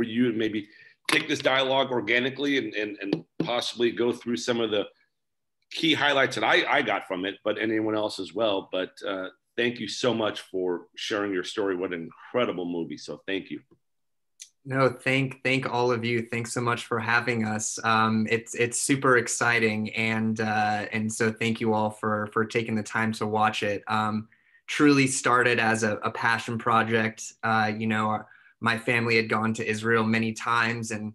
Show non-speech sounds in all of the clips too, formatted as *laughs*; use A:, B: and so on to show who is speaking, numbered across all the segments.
A: for you to maybe take this dialogue organically and, and, and possibly go through some of the key highlights that I, I got from it, but anyone else as well. But uh, thank you so much for sharing your story. What an incredible movie. So thank you.
B: No, thank thank all of you. Thanks so much for having us. Um, it's it's super exciting, and uh, and so thank you all for for taking the time to watch it. Um, truly started as a, a passion project. Uh, you know, my family had gone to Israel many times, and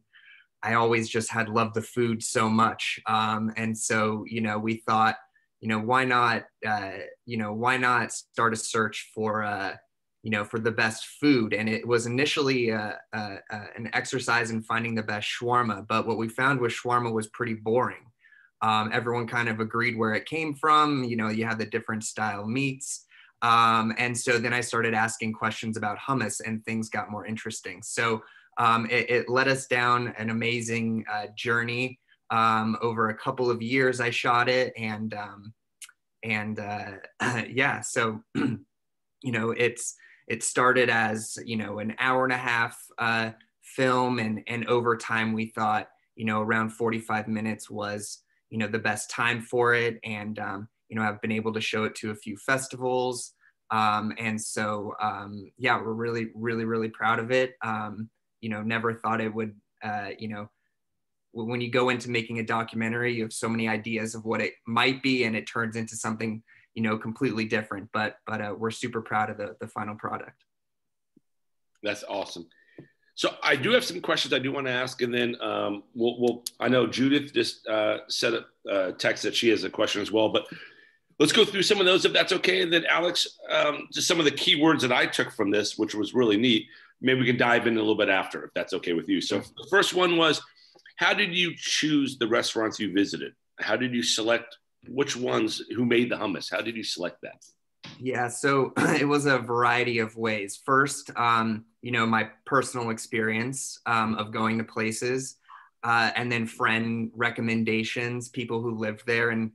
B: I always just had loved the food so much. Um, and so you know, we thought, you know, why not, uh, you know, why not start a search for uh, you know, for the best food. And it was initially uh, uh, uh, an exercise in finding the best shawarma. But what we found was shawarma was pretty boring. Um, everyone kind of agreed where it came from. You know, you had the different style meats. Um, and so then I started asking questions about hummus and things got more interesting. So um, it, it, led us down an amazing uh, journey. Um, over a couple of years, I shot it. And, um, and uh, *clears throat* yeah, so, *clears throat* you know, it's, it started as you know an hour and a half uh, film and and over time we thought you know around 45 minutes was you know the best time for it and um, you know i've been able to show it to a few festivals um, and so um, yeah we're really really really proud of it. Um, you know never thought it would uh, you know when you go into making a documentary you have so many ideas of what it might be and it turns into something you know completely different but but uh, we're super proud of the the final product.
A: That's awesome. So i do have some questions i do want to ask and then um, we'll, we'll i know judith just uh, set a uh, text that she has a question as well but let's go through some of those if that's okay and then alex um, just some of the key words that i took from this which was really neat. Maybe we can dive in a little bit after if that's okay with you. So the first one was how did you choose the restaurants you visited? How did you select which ones who made the hummus? How did you select that?
B: Yeah so *clears throat* it was a variety of ways. First um, you know my personal experience um, of going to places uh, and then friend recommendations people who lived there and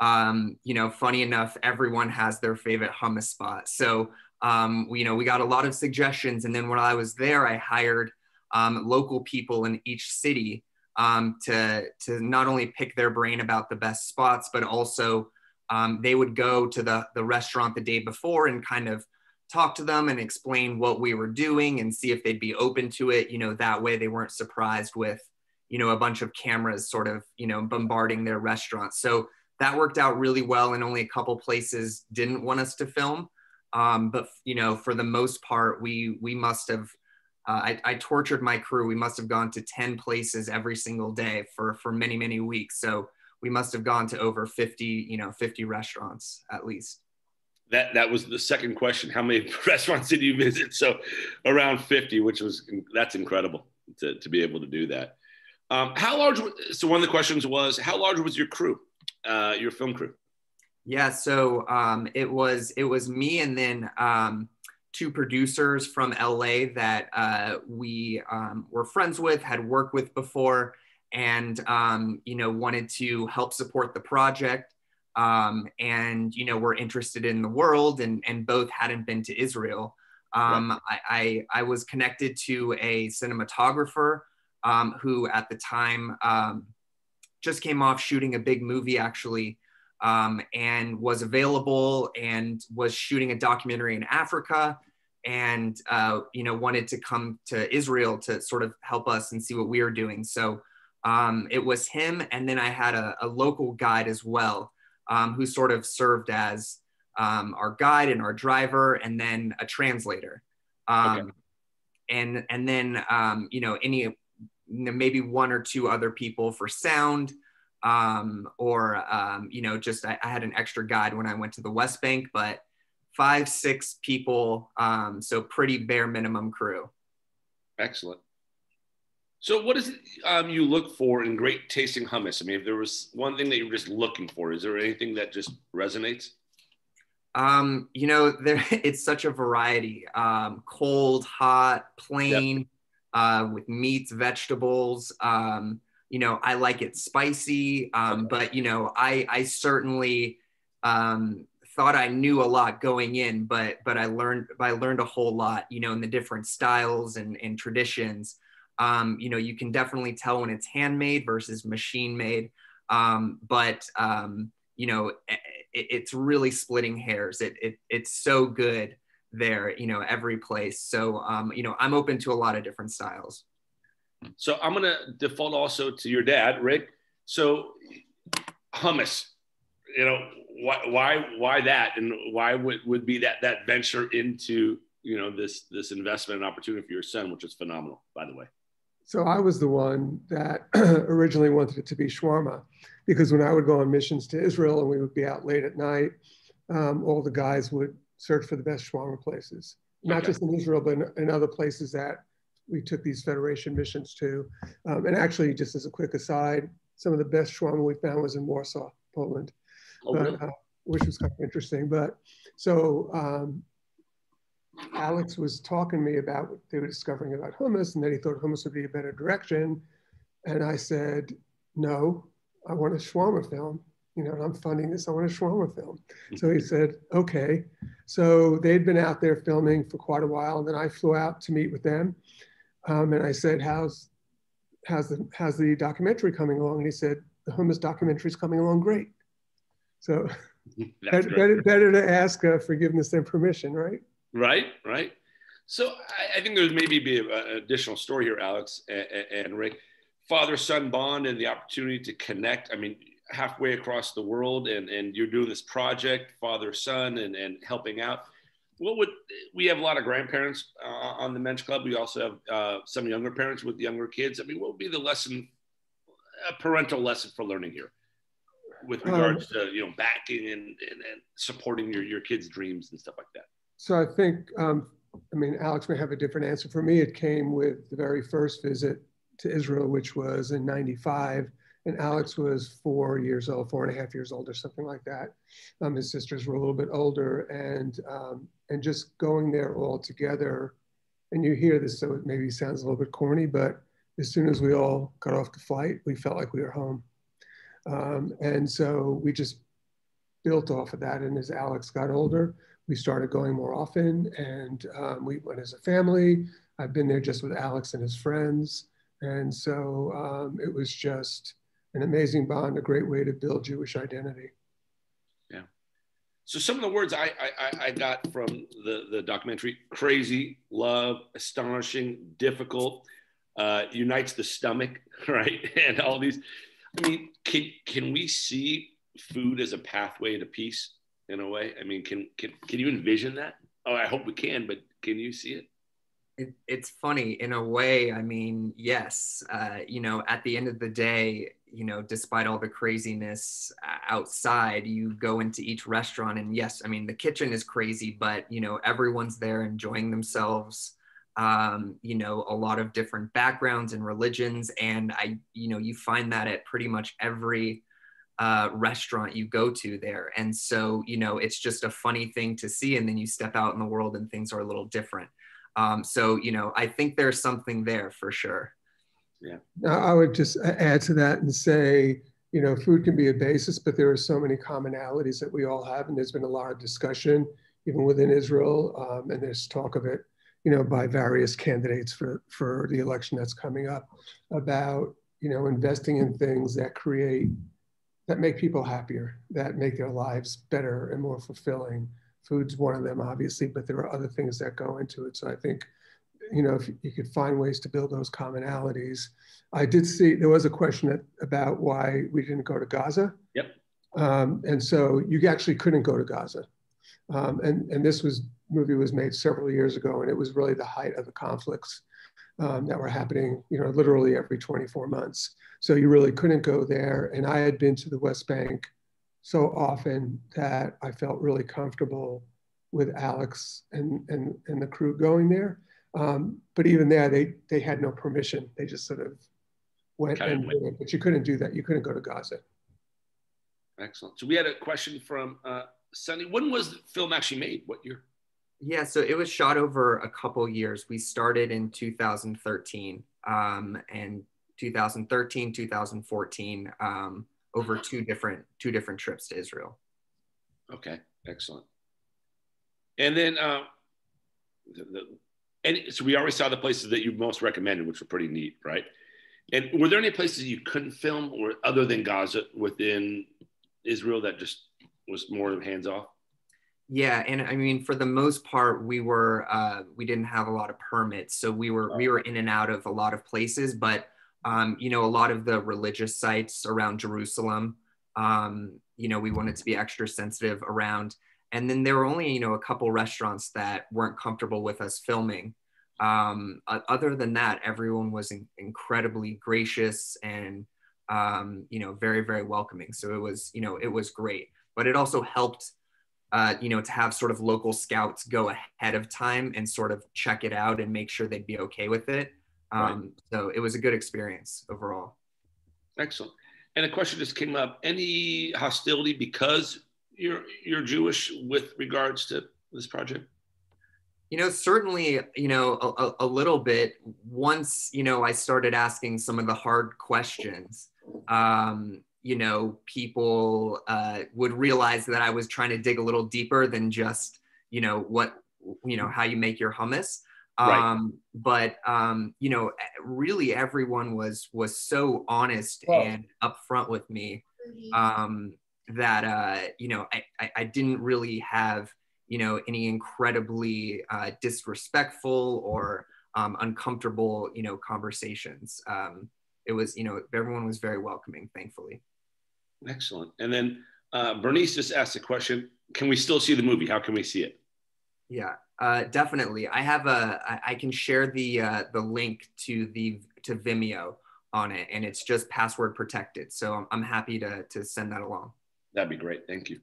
B: um, you know funny enough everyone has their favorite hummus spot so um, you know we got a lot of suggestions and then when i was there i hired um, local people in each city um, to to not only pick their brain about the best spots, but also um, they would go to the the restaurant the day before and kind of talk to them and explain what we were doing and see if they'd be open to it. You know, that way they weren't surprised with you know a bunch of cameras sort of you know bombarding their restaurant. So that worked out really well, and only a couple places didn't want us to film. Um, but you know, for the most part, we we must have uh, I, I, tortured my crew. We must have gone to 10 places every single day for, for many, many weeks. So we must have gone to over 50, you know, 50 restaurants at least.
A: That, that was the second question. How many *laughs* restaurants did you visit? So around 50, which was, that's incredible to, to be able to do that. Um, how large, so one of the questions was, how large was your crew, uh, your film crew?
B: Yeah, so um, it was, it was me and then um, two producers from LA that uh, we um, were friends with, had worked with before, and um, you know wanted to help support the project. Um, and you know we're interested in the world, and and both hadn't been to Israel. Um, I, I, I was connected to a cinematographer um, who at the time um, just came off shooting a big movie actually um, and was available and was shooting a documentary in Africa and uh, you know wanted to come to Israel to sort of help us and see what we were doing. So um, it was him, and then I had a, a local guide as well, um, who sort of served as um, our guide and our driver, and then a translator. Um, okay. And and then um, you know any maybe one or two other people for sound um, or um, you know just I, I, had an extra guide when i went to the west bank but five six people um, so pretty bare minimum crew.
A: Excellent. So what is it um, you look for in great tasting hummus? I mean if there was one thing that you're just looking for is there anything that just resonates?
B: Um, you know there *laughs* it's such a variety um, cold hot plain yep. Uh, with meats vegetables um, you know i like it spicy um, but you know i i certainly um, thought i knew a lot going in but but i learned i learned a whole lot you know in the different styles and, and traditions Um, you know, you can definitely tell when it's handmade versus machine made. Um, but um, you know, it, it's really splitting hairs. It, it it's so good there. You know, every place. So um, you know, I'm open to a lot of different styles.
A: So I'm gonna default also to your dad, Rick. So hummus, you know, why why why that, and why would would be that that venture into you know this this investment and opportunity for your son, which is phenomenal, by the way.
C: So I was the one that *clears throat* originally wanted it to be shawarma, because when I would go on missions to Israel and we would be out late at night, um, all the guys would search for the best shawarma places, not okay. just in Israel, but in, in, other places that we took these Federation missions to. Um, and actually, just as a quick aside, some of the best shawarma we found was in Warsaw, Poland, oh, really? uh, which was kind of interesting. But so um, Alex was talking to me about what they were discovering about hummus and that he thought hummus would be a better direction. And I said, no, I want a shawarma film. You know, and I'm funding this, I want a shawarma film. So he said, okay. So they'd been out there filming for quite a while. And then I flew out to meet with them. Um, and I said, how's, how's, the, how's the documentary coming along? And he said, the hummus documentary is coming along great. So *laughs* *laughs* better, better, better, to ask uh, forgiveness than permission, right?
A: Right, right. So I, I think there's maybe be an additional story here, Alex and, and Rick. Father son bond and the opportunity to connect. I mean, halfway across the world, and, and you're doing this project, father son, and, and helping out. What would we have a lot of grandparents uh, on the men's club? We also have uh, some younger parents with younger kids. I mean, what would be the lesson, a parental lesson for learning here? with regards um, to you know backing and, and, and, supporting your, your kids' dreams and stuff like that?
C: So I think, um, I mean, Alex may have a different answer. For me, it came with the very first visit to Israel, which was in 95. And Alex was four years old, four and a half years old, or something like that. Um, his sisters were a little bit older, and um, and just going there all together. And you hear this, so it maybe sounds a little bit corny, but as soon as we all got off the flight, we felt like we were home. Um, and so we just built off of that. And as Alex got older, we started going more often and um, we went as a family. I've been there just with Alex and his friends. And so um, it was just an amazing bond, a great way to build Jewish identity.
A: Yeah. So some of the words I, I, I got from the, the documentary, crazy, love, astonishing, difficult, uh, unites the stomach, *laughs* right? And all these, I mean, can, can we see food as a pathway to peace? in a way? I mean, can can can you envision that? Oh, I hope we can, but can you see it?
B: it it's funny in a way. I mean, yes. Uh, you know, at the end of the day, you know, despite all the craziness uh, outside, you go into each restaurant, and yes, I mean, the kitchen is crazy, but you know, everyone's there enjoying themselves. Um, you know, a lot of different backgrounds and religions, and I, you know, you find that at pretty much every uh, restaurant you go to there. And so, you know, it's just a funny thing to see. And then you step out in the world and things are a little different. Um, so, you know, I think there's something there for sure.
A: Yeah.
C: I would just add to that and say, you know, food can be a basis, but there are so many commonalities that we all have. And there's been a lot of discussion, even within Israel, um, and there's talk of it, you know, by various candidates for, for the election that's coming up about, you know, investing in things that create that make people happier, that make their lives better and more fulfilling. Food's one of them, obviously, but there are other things that go into it. So I think, you know, if you could find ways to build those commonalities. I did see there was a question about why we didn't go to Gaza.
A: Yep.
C: Um, and so you actually couldn't go to Gaza. Um, and, and this was movie was made several years ago, and it was really the height of the conflicts um, that were happening, you know, literally every 24 months. So you really couldn't go there. And I had been to the West Bank so often that I felt really comfortable with Alex and, and, and the crew going there. Um, but even there, they, they had no permission. They just sort of went kind and went. but you couldn't do that. You couldn't go to Gaza.
A: Excellent. So we had a question from uh, Sunny. When was the film actually made? What year?
B: Yeah, so it was shot over a couple years. We started in 2013 um, and 2013, 2014, um, over two different two different trips to Israel.
A: Okay, excellent. And then uh, the, the, and so we already saw the places that you most recommended, which were pretty neat, right? And were there any places you couldn't film, or other than Gaza, within Israel that just was more hands off?
B: Yeah, and I mean, for the most part, we were uh, we didn't have a lot of permits, so we were we were in and out of a lot of places. But um, you know, a lot of the religious sites around Jerusalem, um, you know, we wanted to be extra sensitive around. And then there were only you know a couple restaurants that weren't comfortable with us filming. Um, other than that, everyone was in- incredibly gracious and um, you know very very welcoming. So it was you know it was great, but it also helped uh, you know, to have sort of local scouts go ahead of time and sort of check it out and make sure they'd be okay with it. Um, right. So it was a good experience overall.
A: Excellent. And a question just came up: Any hostility because you're you're Jewish with regards to this project?
B: You know, certainly, you know, a, a little bit. Once you know, I started asking some of the hard questions. Um, you know people uh, would realize that I was trying to dig a little deeper than just you know what you know how you make your hummus. Right. Um, but um, you know, really everyone was was so honest Whoa. and upfront with me um, that uh, you know I, I, I didn't really have you know any incredibly uh, disrespectful or um, uncomfortable you know conversations. Um, it was you know everyone was very welcoming, thankfully.
A: Excellent. And then uh, Bernice just asked a question. Can we still see the movie? How can we see it?
B: Yeah, uh, definitely. I have a. I, I can share the uh, the link to the to Vimeo on it, and it's just password protected. So I'm, I'm happy to to send that along.
A: That'd be great. Thank you.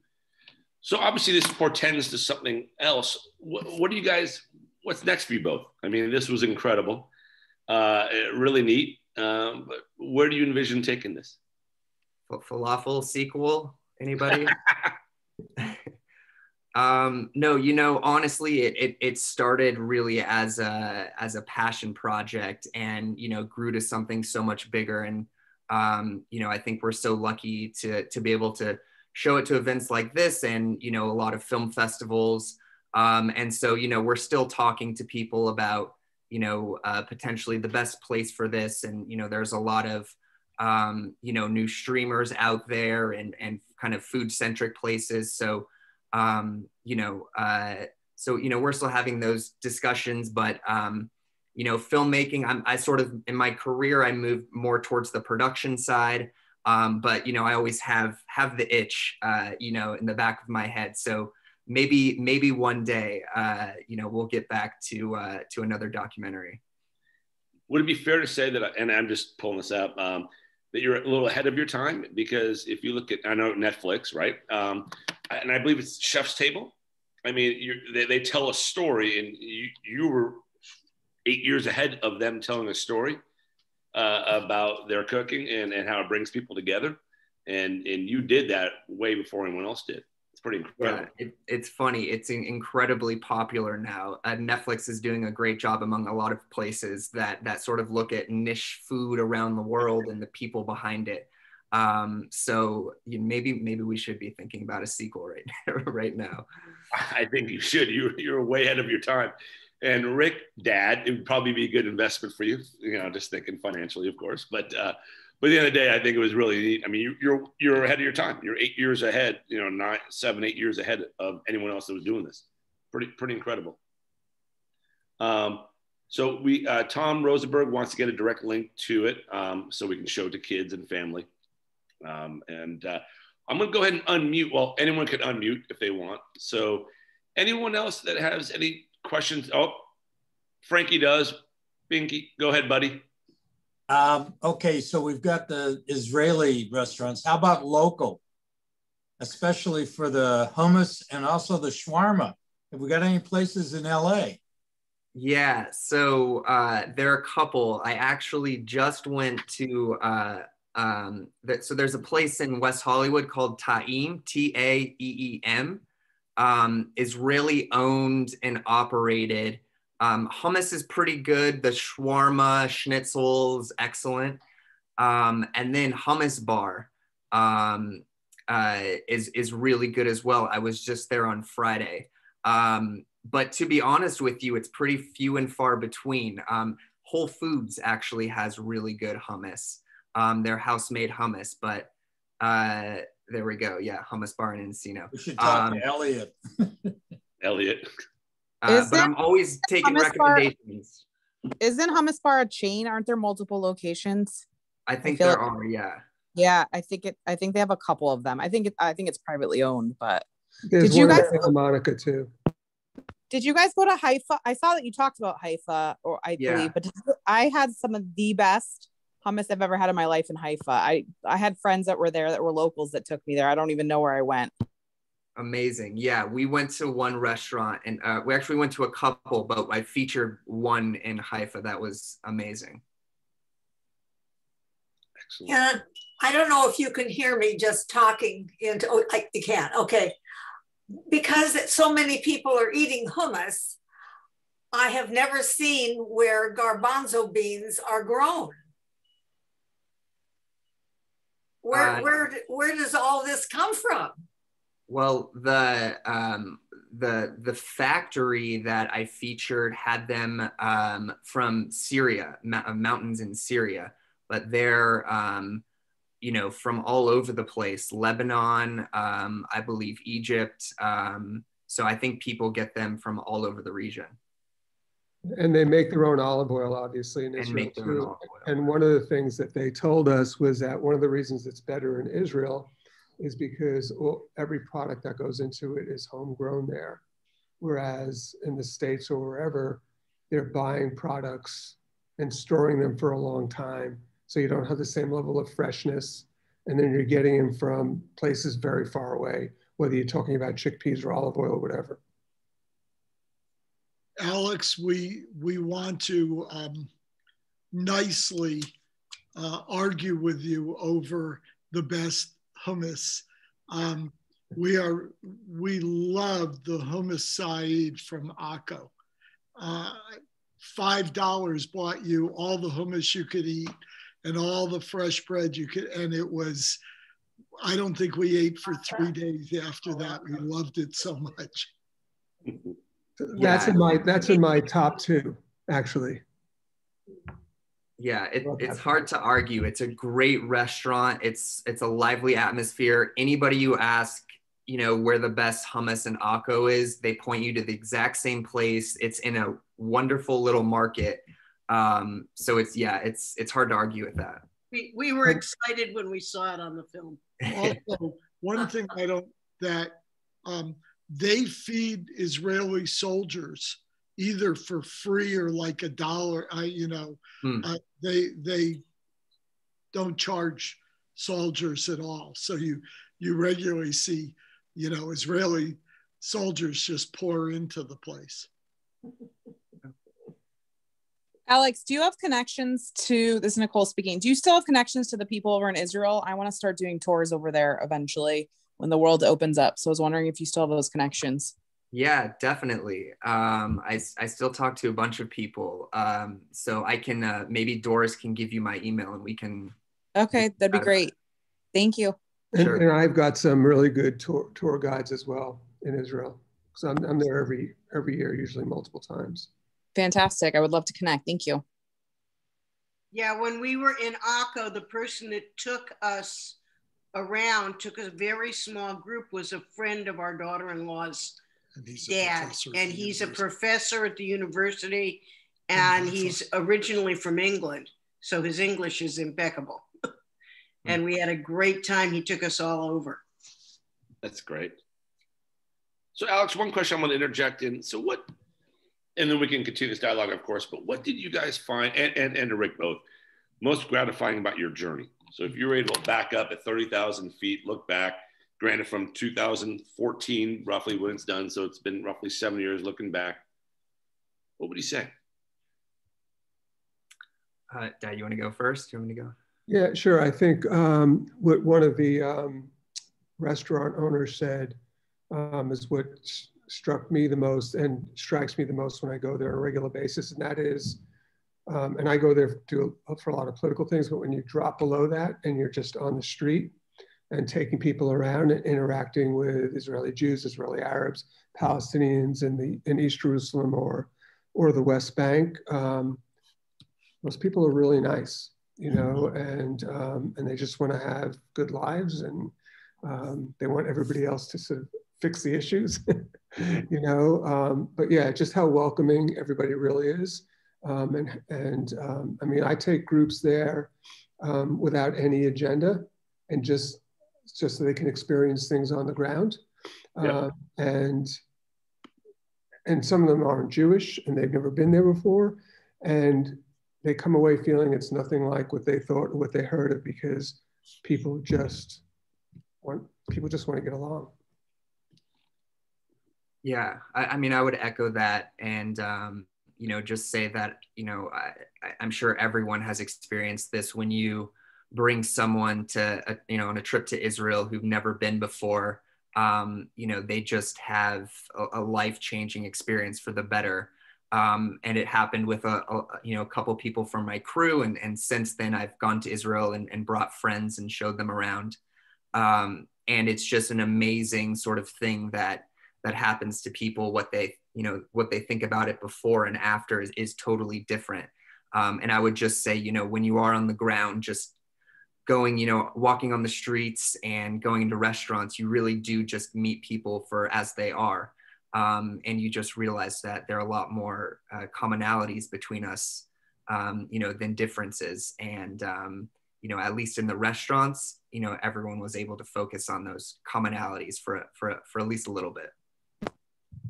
A: So obviously this portends to something else. What, what do you guys? What's next for you both? I mean, this was incredible, uh, really neat. Um, but where do you envision taking this?
B: falafel sequel anybody *laughs* *laughs* um no you know honestly it, it it started really as a as a passion project and you know grew to something so much bigger and um you know i think we're so lucky to to be able to show it to events like this and you know a lot of film festivals um and so you know we're still talking to people about you know uh, potentially the best place for this and you know there's a lot of um, you know, new streamers out there and, and kind of food centric places. So, um, you know, uh, so, you know, we're still having those discussions, but, um, you know, filmmaking, I'm, I sort of, in my career, I moved more towards the production side. Um, but, you know, I always have, have the itch, uh, you know, in the back of my head. So maybe, maybe one day, uh, you know, we'll get back to, uh, to another documentary.
A: Would it be fair to say that, and I'm just pulling this up, um, that you're a little ahead of your time because if you look at I know Netflix, right? Um, and I believe it's Chef's Table. I mean, they, they tell a story, and you you were eight years ahead of them telling a story uh, about their cooking and, and how it brings people together, and and you did that way before anyone else did. It's pretty incredible.
B: Yeah, it, it's funny. It's incredibly popular now. Uh, Netflix is doing a great job among a lot of places that that sort of look at niche food around the world and the people behind it. Um, so you, maybe maybe we should be thinking about a sequel right *laughs* right now.
A: I think you should. You you're way ahead of your time. And Rick, Dad, it would probably be a good investment for you. You know, just thinking financially, of course, but. Uh, but at the end of the day, I think it was really neat. I mean, you, you're you're ahead of your time. You're eight years ahead. You know, nine, seven, eight years ahead of anyone else that was doing this. Pretty pretty incredible. Um, so we uh, Tom Rosenberg wants to get a direct link to it, um, so we can show to kids and family. Um, and uh, I'm going to go ahead and unmute. Well, anyone can unmute if they want. So anyone else that has any questions? Oh, Frankie does. Binky, go ahead, buddy.
D: Um, okay, so we've got the Israeli restaurants. How about local, especially for the hummus and also the shawarma? Have we got any places in LA?
B: Yeah, so uh, there are a couple. I actually just went to, uh, um, that, so there's a place in West Hollywood called Taeem, T A E E M, um, Israeli owned and operated. Um, hummus is pretty good. The shawarma, schnitzel's excellent. Um, and then hummus bar um, uh, is is really good as well. I was just there on Friday. Um, but to be honest with you, it's pretty few and far between. Um, Whole Foods actually has really good hummus. Um, their house made hummus, but uh, there we go. Yeah, hummus bar in Encino.
D: We should talk
B: Um,
D: to Elliot.
A: Elliot.
B: Uh, but I'm always taking
E: hummus bar-
B: recommendations.
E: Isn't Hummus Bar a chain? Aren't there multiple locations?
B: I think
E: feel
B: there
E: like-
B: are. Yeah.
E: Yeah, I think it. I think they have a couple of them. I think it. I think it's privately owned. But
C: There's
E: Did you
C: one in
E: guys-
C: Santa Monica too.
E: did you guys go to Haifa? I saw that you talked about Haifa, or I
B: Yeah.
E: believe. But I had some of the best hummus I've ever had in my life in Haifa. I I had friends that were there that were locals that took me there. I don't even know where I went.
B: Amazing. Yeah, we went to one restaurant and uh, we actually went to a couple, but I featured one in Haifa that was amazing.
A: Excellent.
F: And I don't know if you can hear me just talking into, oh, I, you can, okay. Because that so many people are eating hummus, I have never seen where garbanzo beans are grown. Where,
B: Uh,
F: where, where does all this come from?
B: Well, the um, the the factory that I featured had them um, from Syria, ma- uh, mountains in Syria, but they're um, you know from all over the place. Lebanon, um, I believe Egypt. Um, so I think people get them from all over the region
C: And they make their own olive oil, obviously, in
B: and
C: Israel
B: make their own
C: too. And one of the things that they told us was that one of the reasons it's better in Israel is because every product that goes into it is homegrown there. Whereas in the States or wherever, they're buying products and storing them for a long time. So you don't have the same level of freshness. And then you're getting them from places very far away, whether you're talking about chickpeas or olive oil or whatever.
G: Alex, we we want to um, nicely uh, argue with you over the best hummus. Um, we are we love the hummus Saeed from Akko. Uh, Five dollars bought you all the hummus you could eat and all the fresh bread you could, and it was. I don't think we ate for three days after that. We loved it so much. *laughs*
C: That's
B: Yeah.
C: in my that's in my top two, actually.
B: Yeah, it, it's hard to argue. It's a great restaurant. It's it's a lively atmosphere. Anybody you ask, you know, where the best hummus and Akko is, they point you to the exact same place. It's in a wonderful little market. Um, so it's yeah, it's it's hard to argue with that.
H: We, we were excited when we saw it on the film. *laughs*
G: also one thing I don't that um, they feed Israeli soldiers either for free or like a dollar. I you know
B: Hmm.
G: uh, they they don't charge soldiers at all. So you you regularly see you know Israeli soldiers just pour into the place. *laughs*
E: Alex, do you have connections to this? Is Nicole speaking. Do you still have connections to the people over in Israel? I want to start doing tours over there eventually when the world opens up. So I was wondering if you still have those connections.
B: Yeah, definitely. Um, I, I still talk to a bunch of people. Um, so I can uh, maybe Doris can give you my email and we can.
E: Okay, that'd be
B: Got it.
E: great. Thank you.
C: And,
B: Sure.
C: and I've got some really good tour, tour guides as well in Israel. So I'm, I'm there every every year, usually multiple times.
E: Fantastic. I would love to connect. Thank you.
H: Yeah, when we were in Akko, the person that took us around, took a very small group, was a friend of our daughter-in-law's
G: And he's a
H: dad.
G: professor
H: And
G: the
H: he's a professor at the university
G: Oh,
H: and
G: that's
H: he's originally from England. So his English is impeccable. *laughs* Hmm. and we had a great time. He took us all over.
A: That's great. So, Alex, one question I'm going to interject in. So, what, and then we can continue this dialogue, of course, but what did you guys find, and, and, and to Rick both, most gratifying about your journey? So, if you're able to back up at 30,000 feet, look back, granted from 2014, roughly when it's done, so it's been roughly seven years looking back, what would you say?
B: Uh, Dad, you want to go first? You want me to go?
C: Yeah, sure. I think um, what one of the um, restaurant owners said um, is what struck me the most and strikes me the most when I go there on a regular basis, and that is, um, and I go there to for a lot of political things, but when you drop below that and you're just on the street, and taking people around and interacting with Israeli Jews, Israeli Arabs, Palestinians in the in East Jerusalem or or the West Bank. Um, most people are really nice, you know, and um, and they just want to have good lives and um, they want everybody else to sort of fix the issues, *laughs* you know. Um, but yeah, just how welcoming everybody really is. Um, and and um, I mean, I take groups there um, without any agenda and just just so they can experience things on the ground. Yeah. Uh, and and some of them aren't Jewish and they've never been there before, and they come away feeling it's nothing like what they thought or what they heard of because people just want people just want to get along.
B: Yeah, I, I mean, I would echo that, and um, you know, just say that you know, I, I'm sure everyone has experienced this when you bring someone to a, you know on a trip to Israel who've never been before. Um, you know, they just have a, a life changing experience for the better. Um, and it happened with a, a, you know a couple people from my crew, and and since then I've gone to Israel and, and brought friends and showed them around. Um, and it's just an amazing sort of thing that that happens to people what they you know what they think about it before and after is, is totally different. Um, and i would just say you know when you are on the ground just going you know walking on the streets and going into restaurants you really do just meet people for as they are. Um, and you just realize that there are a lot more uh, commonalities between us um, you know than differences. And um, you know, at least in the restaurants, you know, everyone was able to focus on those commonalities for for for at least a little bit.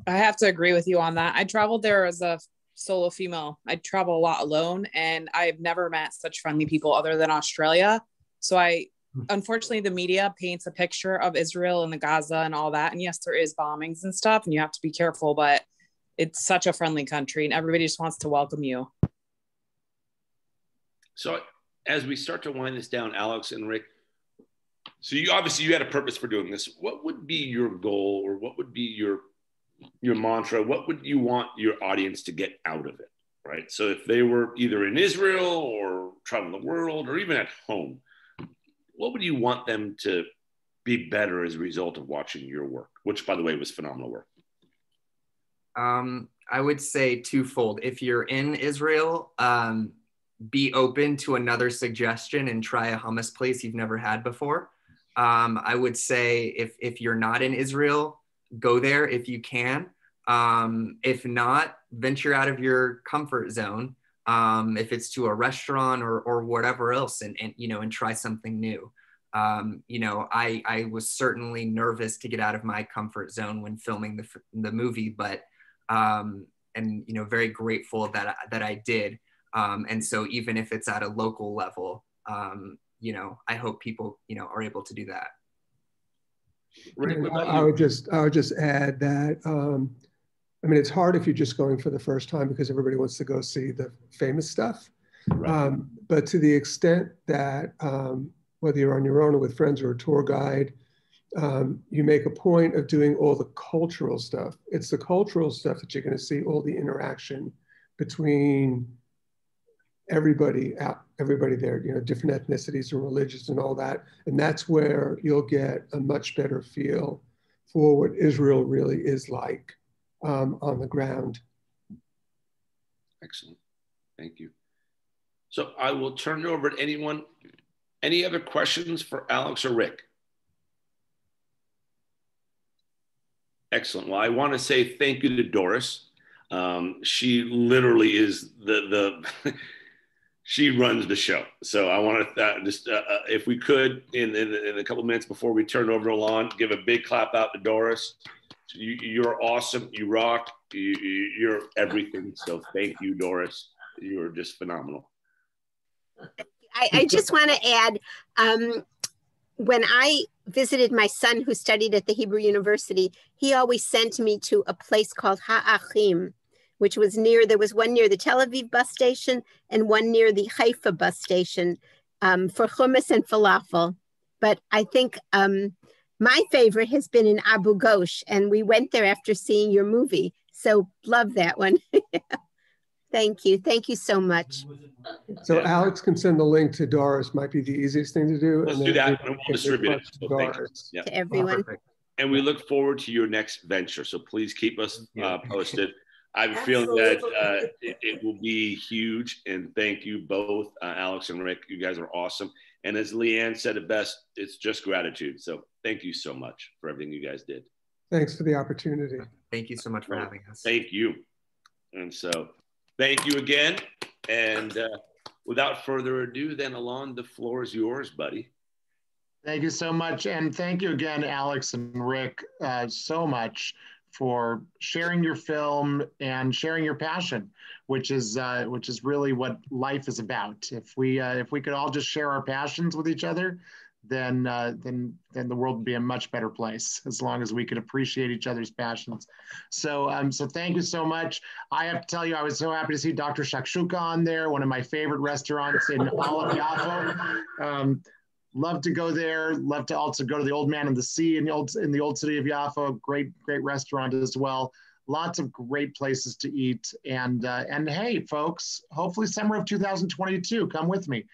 E: I have to agree with you on that. I traveled there as a solo female. I travel a lot alone and I've never met such friendly people other than Australia. So I hmm. unfortunately the media paints a picture of Israel and the Gaza and all that. And yes, there is bombings and stuff and you have to be careful, but it's such a friendly country and everybody just wants to welcome you.
A: So as we start to wind this down, Alex and Rick, so you obviously you had a purpose for doing this. What would be your goal, or what would be your your mantra? What would you want your audience to get out of it? Right. So if they were either in Israel or traveling the world, or even at home, what would you want them to be better as a result of watching your work? Which, by the way, was phenomenal work.
B: Um, I would say twofold. If you're in Israel, um, be open to another suggestion and try a hummus place you've never had before. Um, I would say if if you're not in Israel, go there if you can. Um, if not, venture out of your comfort zone. Um, if it's to a restaurant or or whatever else, and and you know, and try something new. Um, you know, I I was certainly nervous to get out of my comfort zone when filming the the movie, but um, and you know, very grateful that that I did. Um, and so even if it's at a local level, um, you know, I hope people, you know, are able to do that.
C: I would just, I would just add that, um, I mean, it's hard if you're just going for the first time because everybody wants to go see the famous stuff. Right. Um, but to the extent that um, whether you're on your own or with friends or a tour guide, um, you make a point of doing all the cultural stuff. It's the cultural stuff that you're going to see all the interaction between everybody out, everybody there, you know, different ethnicities and religions and all that. And that's where you'll get a much better feel for what Israel really is like um, on the ground.
A: Excellent. Thank you. So I will turn it over to anyone. Any other questions for Alex or Rick? Excellent. Well, I want to say thank you to Doris. Um, she literally is the the *laughs* she runs the show. So I want to uh, just, uh, uh, if we could, in, in, in, a couple minutes before we turn over to Lon, give a big clap out to Doris. You, are awesome. You rock. You, are everything. So thank you, Doris. You're just phenomenal.
I: I, I just want to add, um, when I visited my son who studied at the Hebrew University, he always sent me to a place called Ha'achim, which was near, there was one near the Tel Aviv bus station and one near the Haifa bus station um, for hummus and falafel. But I think um, my favorite has been in Abu Ghosh, and we went there after seeing your movie. So love that one. *laughs* Thank you. Thank you so much.
C: So Alex can send the link to Doris, might be the easiest thing to do.
A: Let's
C: and
A: do that,
C: we
A: and we'll distribute it.
C: request
A: So thank you.
C: Doris.
A: Yeah.
I: To everyone.
B: Perfect.
A: And we look forward to your next venture. So please keep us uh, posted. I have a feeling that uh, it, it will be huge. And thank you both, uh, Alex and Rick. You guys are awesome. And as Leanne said it best, it's just gratitude. So thank you so much for everything you guys did.
C: Thanks for the opportunity.
B: Thank you so much for having us.
A: Thank you. And so thank you again. And uh, without further ado, then Alon, the floor is yours, buddy.
J: Thank you so much. And thank you again, Alex and Rick, uh, so much for sharing your film and sharing your passion, which is uh, which is really what life is about. If we uh, if we could all just share our passions with each other, then uh, then then the world would be a much better place as long as we could appreciate each other's passions. So um, so thank you so much. I have to tell you, I was so happy to see Dr. Shakshuka on there, one of my favorite restaurants in all of Yafo. Um, love to go there. Love to also go to the Old Man in the Sea in the old in the old city of Yafo. Great great restaurant as well. Lots of great places to eat. And uh, and hey, folks, hopefully summer of 2022, come with me,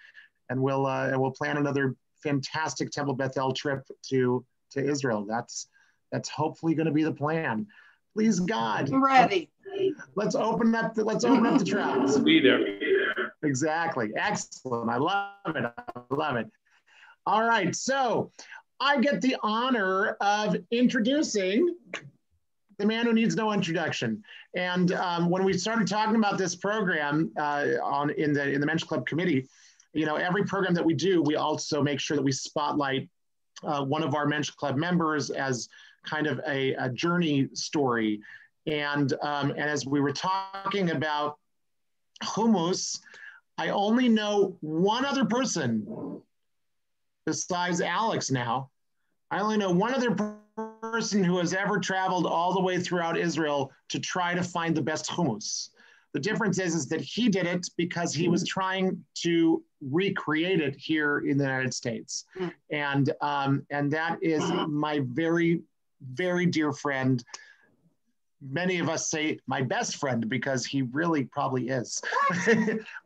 J: and we'll uh, and we'll plan another fantastic Temple Beth El trip to to Israel. That's that's hopefully going to be the plan. Please God,
H: I'm ready.
J: let's open up the let's open up the traps.
A: Be there.
J: Exactly. Excellent. I love it. I love it. All right. So I get the honor of introducing the man who needs no introduction. And um, when we started talking about this program uh, on in the in the Mensch Club committee, you know, every program that we do, we also make sure that we spotlight uh, one of our Mensch Club members as kind of a, a journey story. And um, and as we were talking about hummus, I only know one other person besides Alex now. I only know one other person who has ever traveled all the way throughout Israel to try to find the best hummus. The difference is, is that he did it because he was trying to recreate it here in the United States. And, um, and that is my very, very dear friend. Many of us say my best friend because he really probably is. *laughs*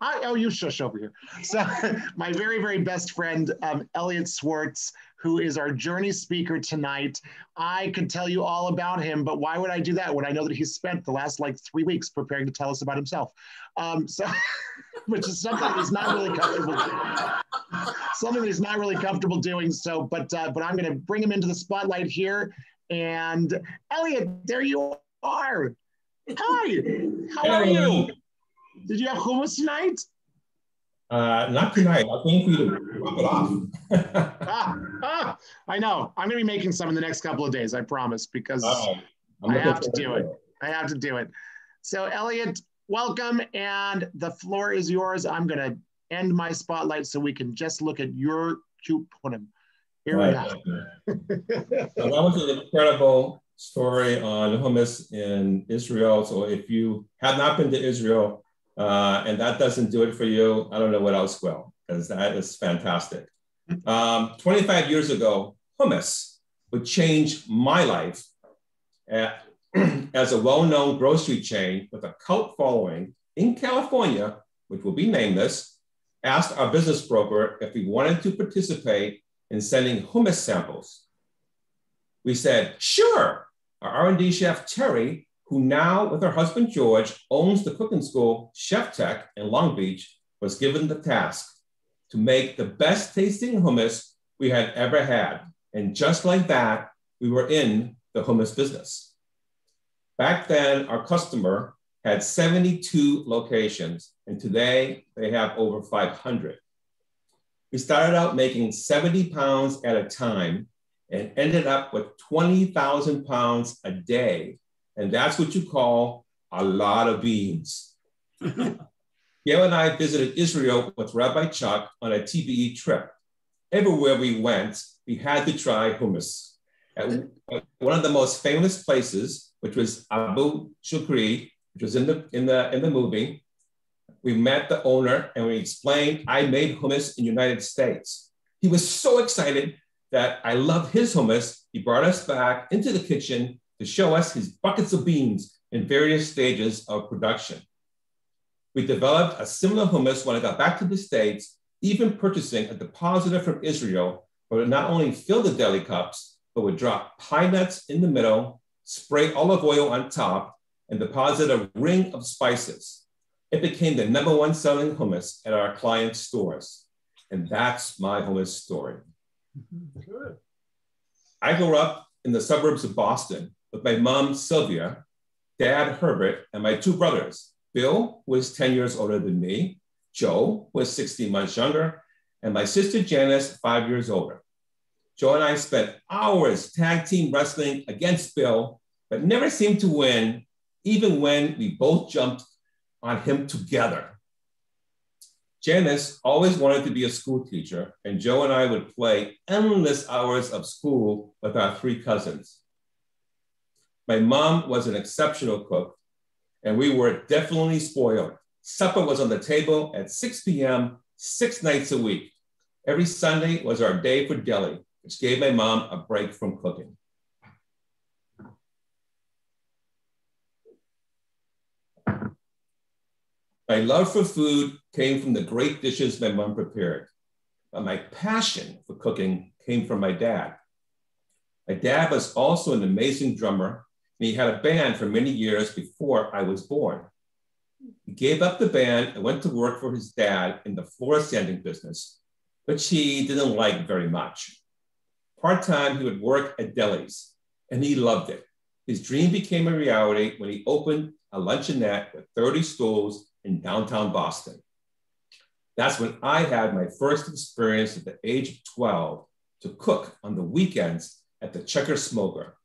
J: I, oh, you shush over here. So, *laughs* my very, very best friend, um, Elliot Swartz, who is our journey speaker tonight. I could tell you all about him, but why would I do that when I know that he's spent the last like three weeks preparing to tell us about himself? Um, so, *laughs* which is something he's not really comfortable doing. Something that he's not really comfortable doing. So, but uh, but I'm going to bring him into the spotlight here. And Elliot, there you are. Hi, how are you? Did you have hummus tonight?
K: Uh, not tonight. I think you drop it off.
J: ah, ah, I know. I'm going to be making some in the next couple of days, I promise, because.
K: I'm
J: I have to do it. I have to do it. So, Elliot, welcome, and the floor is yours. I'm going to end my spotlight so we can just look at your cute punim. Here we
K: Right.
J: go. *laughs*
K: So that was an incredible story on hummus in Israel. So if you have not been to Israel uh, and that doesn't do it for you, I don't know what else will, because that is fantastic. Um, 25 years ago, hummus would change my life at, *clears throat* as a well-known grocery chain with a cult following in California, which will be nameless, asked our business broker if we wanted to participate in sending hummus samples. We said, sure. Our R&D chef, Terry, who now with her husband, George, owns the cooking school, Chef Tech in Long Beach, was given the task to make the best tasting hummus we had ever had. And just like that, we were in the hummus business. Back then, our customer had 72 locations, and today they have over 500. We started out making 70 pounds at a time and ended up with 20,000 pounds a day. And that's what you call a lot of beans. *laughs* Gail and I visited Israel with Rabbi Chuck on a TBE trip. Everywhere we went, we had to try hummus. At one of the most famous places, which was Abu Shukri, which was in the, in the, in the movie, we met the owner and we explained I made hummus in the United States. He was so excited that I loved his hummus. He brought us back into the kitchen to show us his buckets of beans in various stages of production. We developed a similar hummus when I got back to the States, even purchasing a depositor from Israel, where would not only fill the deli cups, but would drop pine nuts in the middle, spray olive oil on top, and deposit a ring of spices. It became the number one selling hummus at our client stores. And that's my hummus story. I grew up in the suburbs of Boston with my mom, Sylvia, dad, Herbert, and my two brothers. Bill was 10 years older than me, Joe was 16 months younger, and my sister Janice, five years older. Joe and I spent hours tag team wrestling against Bill, but never seemed to win, even when we both jumped on him together. Janice always wanted to be a school teacher, and Joe and I would play endless hours of school with our three cousins. My mom was an exceptional cook, and we were definitely spoiled. Supper was on the table at 6 p.m., six nights a week. Every Sunday was our day for deli, which gave my mom a break from cooking. My love for food came from the great dishes my mom prepared, but my passion for cooking came from my dad. My dad was also an amazing drummer, and he had a band for many years before I was born. He gave up the band and went to work for his dad in the floor sanding business, which he didn't like very much. Part time, he would work at delis, and he loved it. His dream became a reality when he opened a luncheonette with 30 stools in downtown Boston. That's when I had my first experience at the age of 12 to cook on the weekends at the Checker Smoker,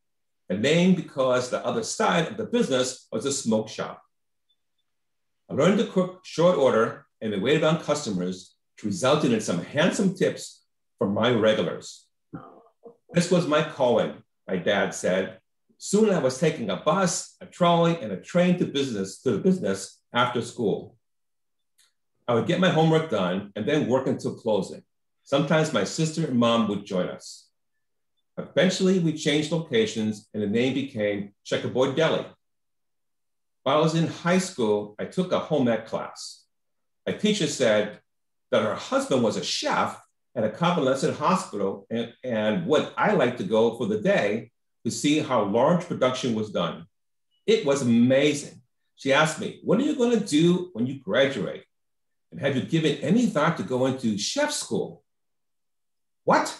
K: a name because the other side of the business was a smoke shop. I learned to cook short order and we waited on customers, which resulted in some handsome tips from my regulars. This was my calling, my dad said. Soon I was taking a bus, a trolley, and a train to business to the business after school. I would get my homework done and then work until closing. Sometimes my sister and mom would join us. Eventually, we changed locations and the name became Checkerboard Deli. While I was in high school, I took a home ec class. My teacher said that her husband was a chef at a convalescent hospital and, and would I like to go for the day to see how large production was done. It was amazing. She asked me, What are you going to do when you graduate? And have you given any thought to go into chef school? What?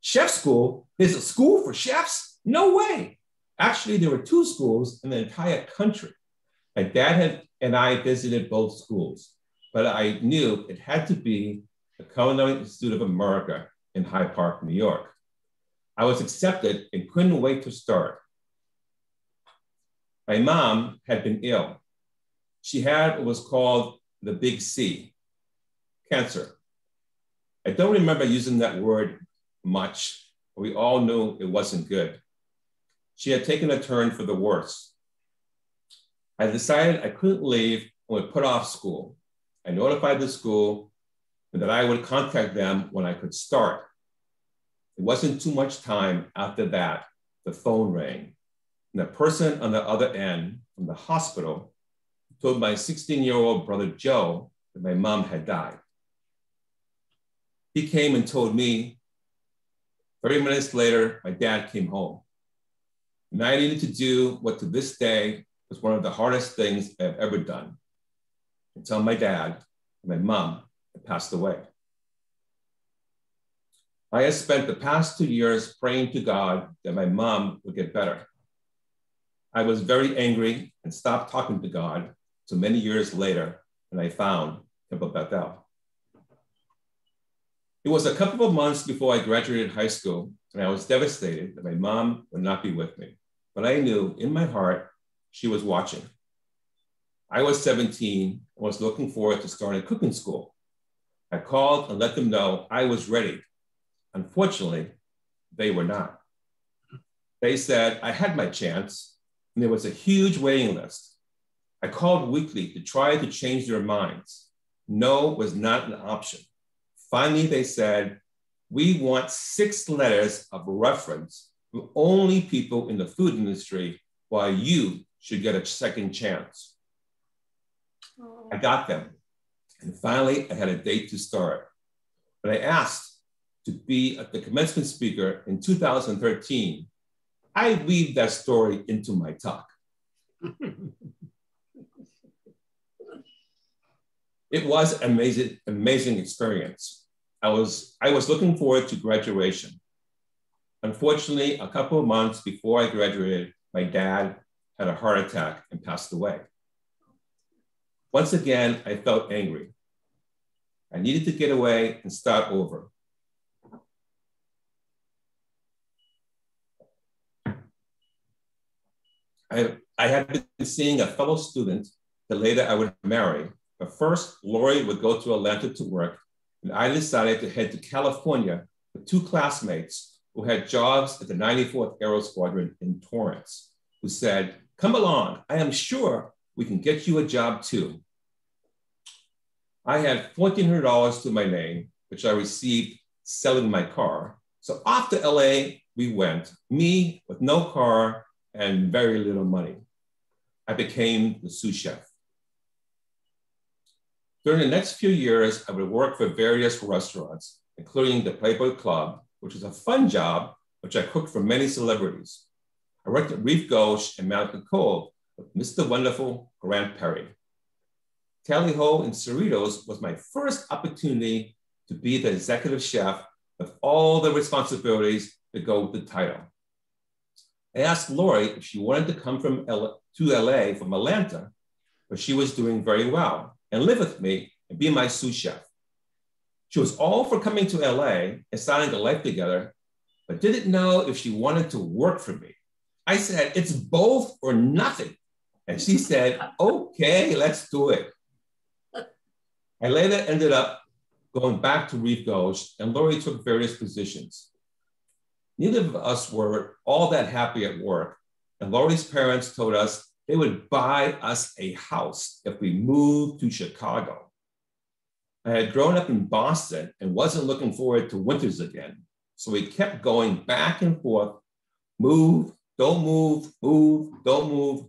K: Chef school? There's a school for chefs? No way. Actually, there were two schools in the entire country. My dad had, and I visited both schools, but I knew it had to be the Culinary Institute of America in Hyde Park, New York. I was accepted and couldn't wait to start. My mom had been ill. She had what was called the big C, cancer. I don't remember using that word much. We all knew it wasn't good. She had taken a turn for the worse. I decided I couldn't leave and would put off school. I notified the school that I would contact them when I could start. It wasn't too much time after that, the phone rang. And the person on the other end from the hospital told my 16 year old brother Joe that my mom had died. He came and told me 30 minutes later, my dad came home. And I needed to do what to this day was one of the hardest things I've ever done and tell my dad and my mom had passed away. I have spent the past two years praying to God that my mom would get better. I was very angry and stopped talking to God so many years later when I found Temple Beth El. It was a couple of months before I graduated high school, and I was devastated that my mom would not be with me. But I knew in my heart she was watching. I was 17 and was looking forward to starting cooking school. I called and let them know I was ready Unfortunately, they were not. They said I had my chance, and there was a huge waiting list. I called weekly to try to change their minds. No was not an option. Finally, they said, We want six letters of reference from only people in the food industry, while you should get a second chance. Oh. I got them. And finally, I had a date to start. But I asked to be at the commencement speaker in 2013. I weave that story into my talk. it was amazing, amazing experience. I was, I was looking forward to graduation. Unfortunately, a couple of months before I graduated, my dad had a heart attack and passed away. Once again, I felt angry. I needed to get away and start over. I, I had been seeing a fellow student that later I would marry. But first, Lori would go to Atlanta to work, and I decided to head to California with two classmates who had jobs at the 94th Aero Squadron in Torrance, who said, Come along, I am sure we can get you a job too. I had $1,400 to my name, which I received selling my car. So off to LA we went, me with no car and very little money. I became the sous chef. During the next few years, I would work for various restaurants, including the Playboy Club, which was a fun job, which I cooked for many celebrities. I worked at Rive Gauche and Mountain Cove with Mr. Wonderful Grant Perry. Tally Ho and Cerritos was my first opportunity to be the executive chef with all the responsibilities that go with the title. I asked Lori if she wanted to come from L to LA from Atlanta, but she was doing very well and live with me and be my sous chef. She was all for coming to LA and starting a life together, but didn't know if she wanted to work for me. I said, it's both or nothing. And she said, okay, let's do it. I later ended up going back to Rive Gauche, and Lori took various positions. Neither of us were all that happy at work, and Lori's parents told us they would buy us a house if we moved to Chicago. I had grown up in Boston and wasn't looking forward to winters again, so we kept going back and forth move, don't move, move, don't move,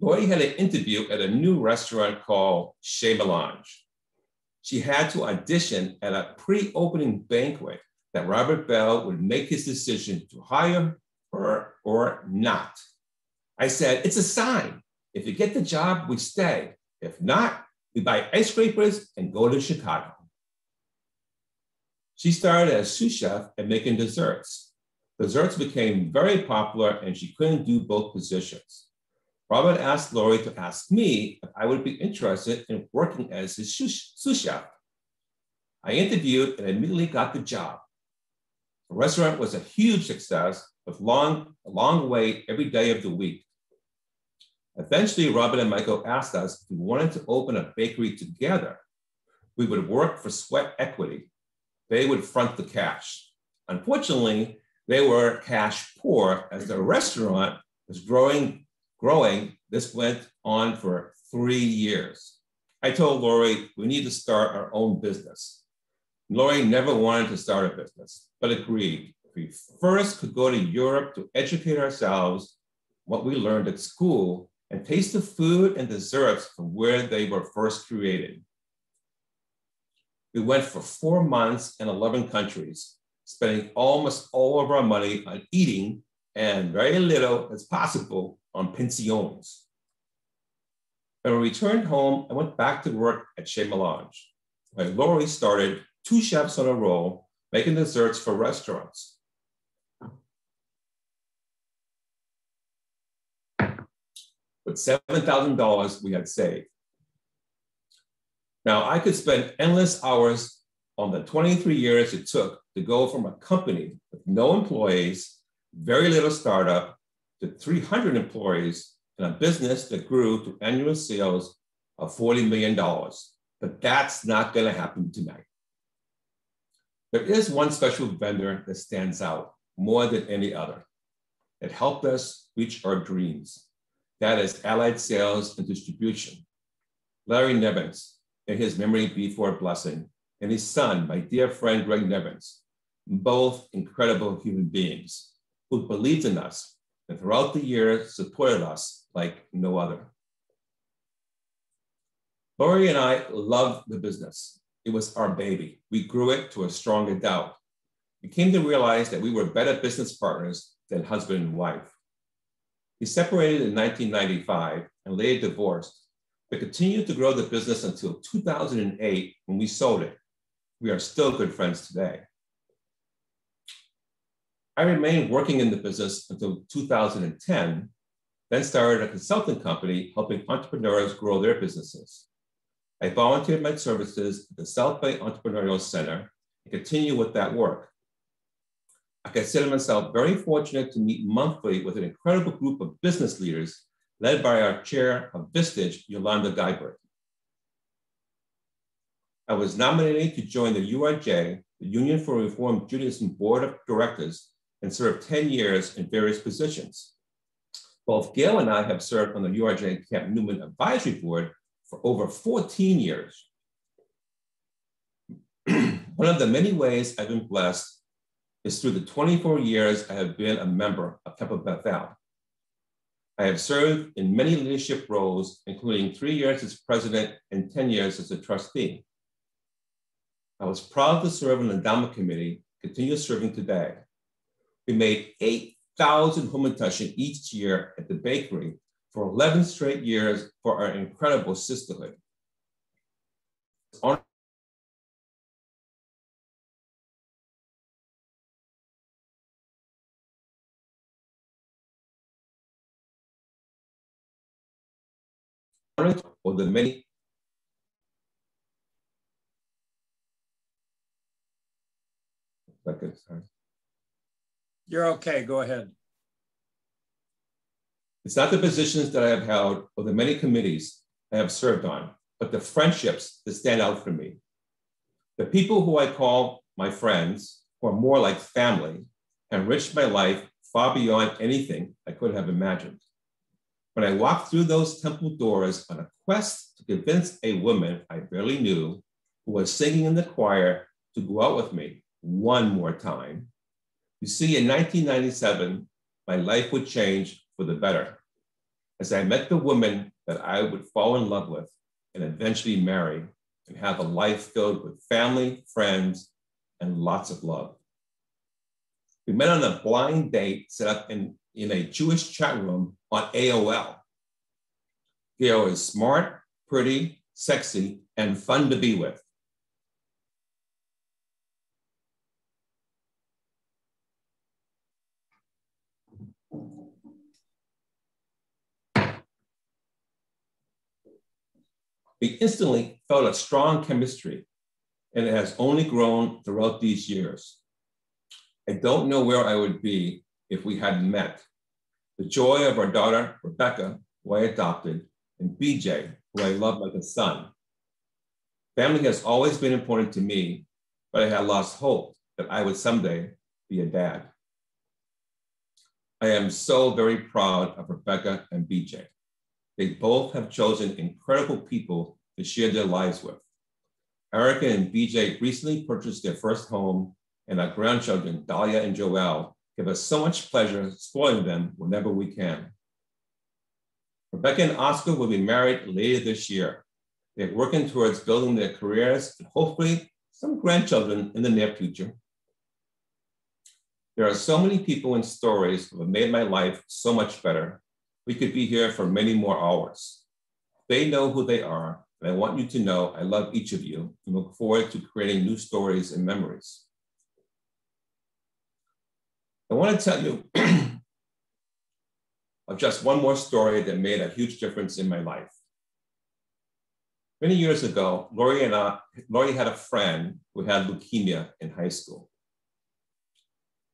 K: Lori had an interview at a new restaurant called Chez Melange. She had to audition at a pre-opening banquet that Robert Bell would make his decision to hire her or not. I said, it's a sign. If you get the job, we stay. If not, we buy ice scrapers and go to Chicago. She started as sous chef and making desserts. Desserts became very popular and she couldn't do both positions. Robert asked Lori to ask me if I would be interested in working as his sous chef. I interviewed and immediately got the job. The restaurant was a huge success with long, a long wait every day of the week. Eventually, Robin and Michael asked us if we wanted to open a bakery together. We would work for sweat equity. They would front the cash. Unfortunately, they were cash poor as the restaurant was growing growing, this went on for three years. I told Lori we need to start our own business. Lori never wanted to start a business, but agreed. If we first could go to Europe to educate ourselves what we learned at school and taste the food and desserts from where they were first created. We went for four months in 11 countries, spending almost all of our money on eating and very little as possible on pensions. When we returned home, I went back to work at Chez Melange, where Lori started two chefs on a roll, making desserts for restaurants. With $7,000 we had saved. Now I could spend endless hours on the 23 years it took to go from a company with no employees, very little startup, to 300 employees and a business that grew to annual sales of $40 million. But that's not going to happen tonight. There is one special vendor that stands out more than any other. It helped us reach our dreams. That is Allied Sales and Distribution. Larry Nevins, in his memory be for a blessing, and his son, my dear friend Greg Nevins, both incredible human beings who believed in us and throughout the year supported us like no other. Lori and I love the business. It was our baby. We grew it to a strong adult. We came to realize that we were better business partners than husband and wife. We separated in 1995 and later divorced, but continued to grow the business until 2008 when we sold it. We are still good friends today. I remained working in the business until 2010, then started a consulting company helping entrepreneurs grow their businesses. I volunteered my services at the South Bay Entrepreneurial Center and continue with that work. I consider myself very fortunate to meet monthly with an incredible group of business leaders led by our chair of Vistage, Yolanda Geibert. I was nominated to join the URJ, the Union for Reform Judaism Board of Directors, and served 10 years in various positions. Both Gail and I have served on the URJ Camp Newman Advisory Board for over 14 years. *clears throat* One of the many ways I've been blessed is through the 24 years I have been a member of Temple Beth El. I have served in many leadership roles, including three years as president and 10 years as a trustee. I was proud to serve on the endowment committee, continue serving today. We made 8,000 Hamantaschen each year at the bakery for 11 straight years for our incredible sisterhood. or the many.
D: You're okay, go ahead.
K: It's not the positions that I have held or the many committees I have served on, but the friendships that stand out for me. The people who I call my friends, who are more like family, enriched my life far beyond anything I could have imagined. When I walked through those temple doors on a quest to convince a woman I barely knew who was singing in the choir to go out with me one more time, you see, in 1997, my life would change for the better as I met the woman that I would fall in love with and eventually marry and have a life filled with family, friends, and lots of love. We met on a blind date set up in, in a Jewish chat room on AOL. Gail is smart, pretty, sexy, and fun to be with. We instantly felt a strong chemistry, and it has only grown throughout these years. I don't know where I would be if we hadn't met. The joy of our daughter, Rebecca, who I adopted, and BJ, who I love like a son. Family has always been important to me, but I had lost hope that I would someday be a dad. I am so very proud of Rebecca and BJ. They both have chosen incredible people to share their lives with. Erica and BJ recently purchased their first home, and our grandchildren, Dahlia and Joel, give us so much pleasure spoiling them whenever we can. Rebecca and Oscar will be married later this year. They're working towards building their careers and hopefully some grandchildren in the near future. There are so many people and stories who have made my life so much better, we could be here for many more hours. They know who they are, and I want you to know I love each of you and look forward to creating new stories and memories. I want to tell you *clears throat* of just one more story that made a huge difference in my life. Many years ago, Lori and I, Lori had a friend who had leukemia in high school.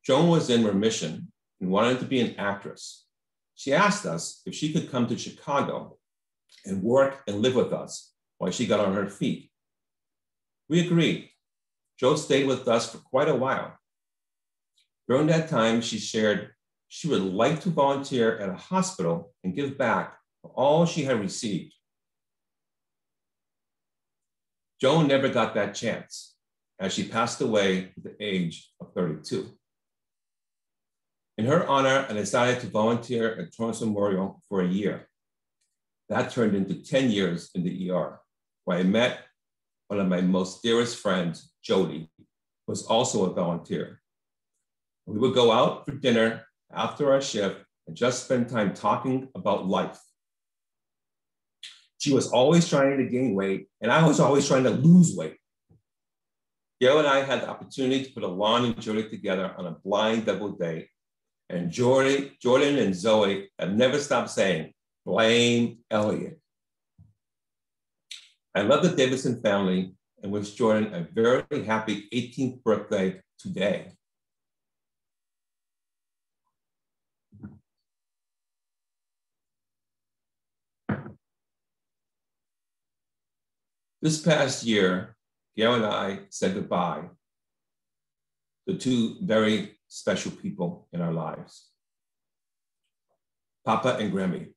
K: Joan was in remission and wanted to be an actress she asked us if she could come to Chicago and work and live with us while she got on her feet. We agreed. Joe stayed with us for quite a while. During that time, she shared she would like to volunteer at a hospital and give back all she had received. Joan never got that chance as she passed away at the age of 32. In her honor, I decided to volunteer at Torrance Memorial for a year. That turned into 10 years in the ER. where I met one of my most dearest friends, Jody, who was also a volunteer. We would go out for dinner after our shift and just spend time talking about life. She was always trying to gain weight, and I was always trying to lose weight. Gail and I had the opportunity to put a Alon and Jody together on a blind double date. And Jordan, Jordan and Zoe have never stopped saying, blame Elliot. I love the Davidson family and wish Jordan a very happy 18th birthday today. This past year, Gail and I said goodbye to two very special people in our lives Papa and Grammy.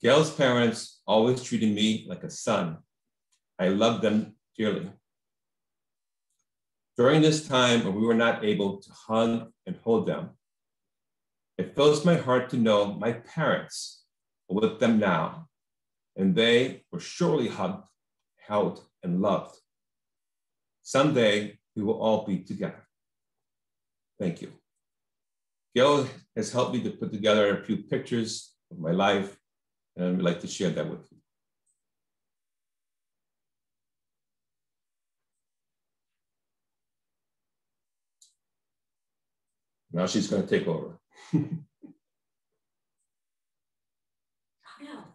K: Gail's parents always treated me like a son. I loved them dearly. During this time when we were not able to hug and hold them, it fills my heart to know my parents are with them now, and they were surely hugged, held, and loved. Someday we will all be together. Thank you. Gail has helped me to put together a few pictures of my life, and I'd like to share that with you. Now she's going to take over. *laughs* *laughs*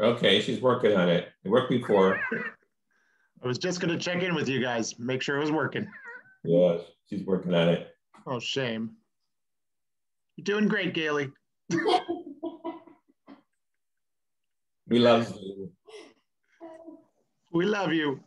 K: Okay, she's working on it. It worked before.
J: I was just going to check in with you guys, make sure it was working.
K: Yes, she's working on it.
J: Oh, shame. You're doing great, Gailey. *laughs*
K: we love you.
J: We love you.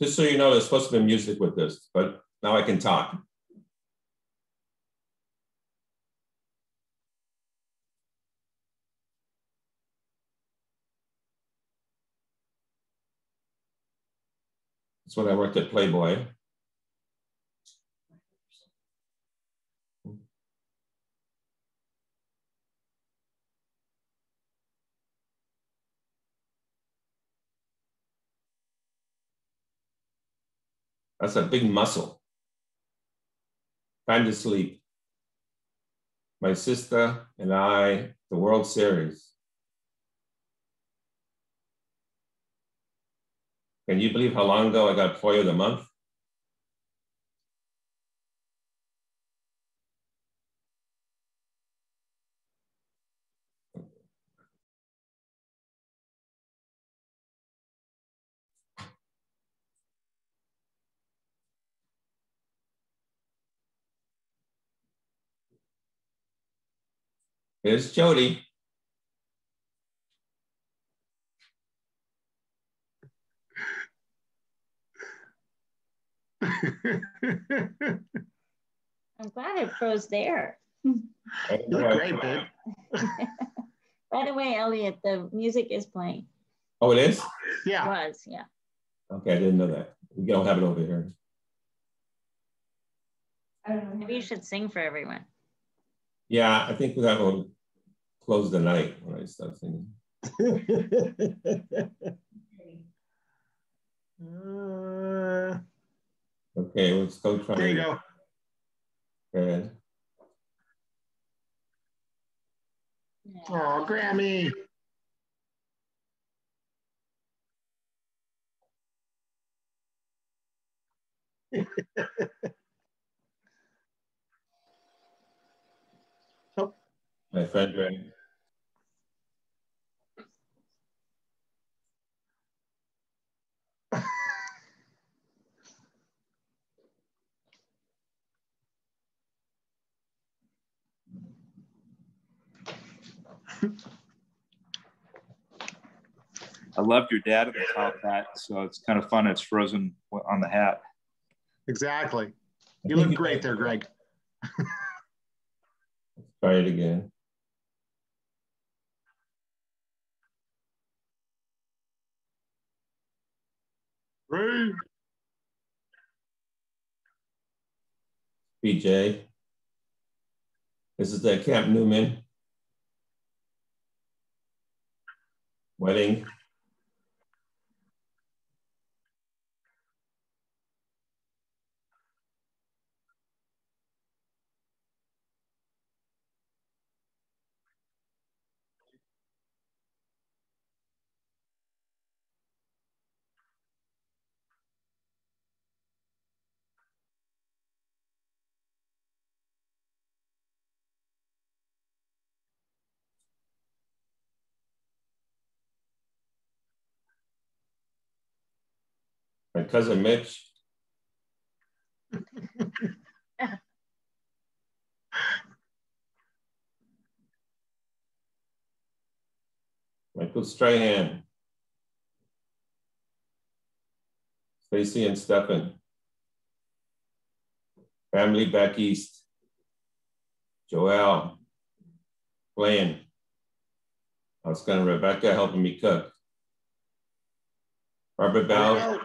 K: Just so you know, there's supposed to be music with this, but now I can talk. That's when I worked at Playboy. That's a big muscle. Time to sleep. My sister and I, the World Series. Can you believe how long ago I got Player of the Month? Here's Jody.
L: I'm glad it froze there.
J: You look great, babe. *laughs*
L: By the way, Elliot, the music is playing.
K: Oh, it is?
J: Yeah.
L: It was, yeah.
K: Okay, I didn't know that. We don't have it over here.
L: Maybe you should sing for everyone.
K: Yeah, I think that will close the night when I start singing.
J: Uh, *laughs*
K: Okay, let's go try.
J: there you go.
K: Good.
J: Oh, Grammy. *laughs*
K: My friend Ray.
M: I loved your dad at the top hat, so it's kind of fun. It's frozen on the hat.
J: Exactly. You look great there, Greg.
K: Try it again.
J: Ray.
K: BJ. This is the Camp Newman wedding. Cousin Mitch. *laughs* Michael Strahan. Stacy and Stephen. Family back east. Joelle. Glenn. Oscar and Rebecca helping me cook. Robert Bell.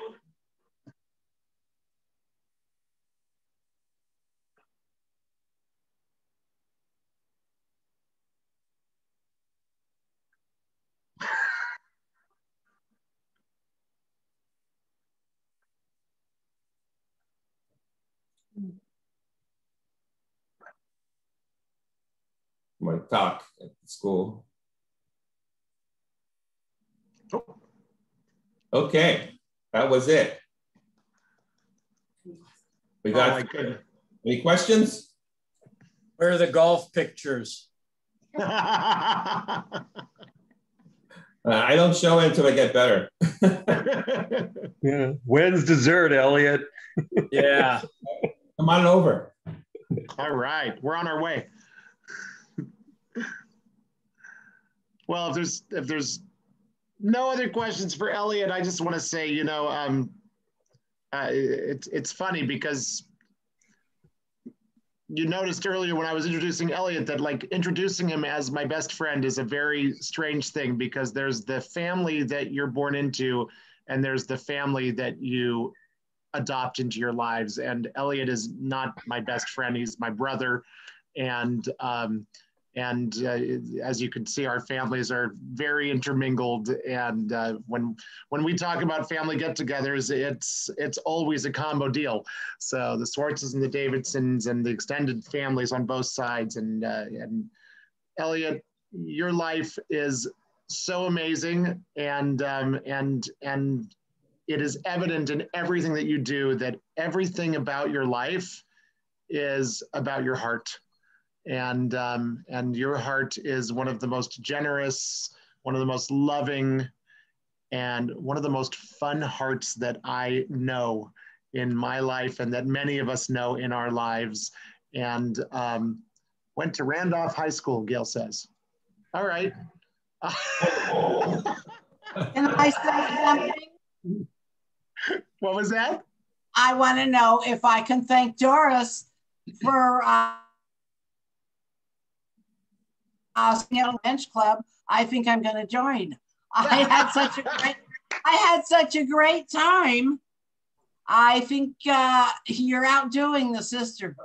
K: my talk at the school. Okay, that was it. We
J: Oh,
K: got
J: my
K: any questions?
D: Where are the golf pictures?
K: Uh, I don't show it until I get better. *laughs*
N: Yeah. When's dessert, Elliot?
D: Yeah.
K: Come on over.
J: All right, we're on our way. Well, if there's if there's no other questions for Elliot, I just want to say, you know, um, uh, it's it's funny because you noticed earlier when I was introducing Elliot that like introducing him as my best friend is a very strange thing because there's the family that you're born into, and there's the family that you adopt into your lives. And Elliot is not my best friend; he's my brother, and um, and uh, as you can see, our families are very intermingled. And uh, when when we talk about family get-togethers, it's it's always a combo deal. So the Swartzes and the Davidsons and the extended families on both sides, and uh, and Elliot, your life is so amazing, and um, and and it is evident in everything that you do that everything about your life is about your heart and um, and your heart is one of the most generous one of the most loving and one of the most fun hearts that i know in my life and that many of us know in our lives and um, went to randolph high school gail says all right *laughs*
H: Can I say something?
J: what was that?
H: I want to know if I can thank Doris for uh, asking at a lunch club. I think I'm going to join. *laughs* I had such a great, I had such a great time. I think uh, you're outdoing the sisterhood.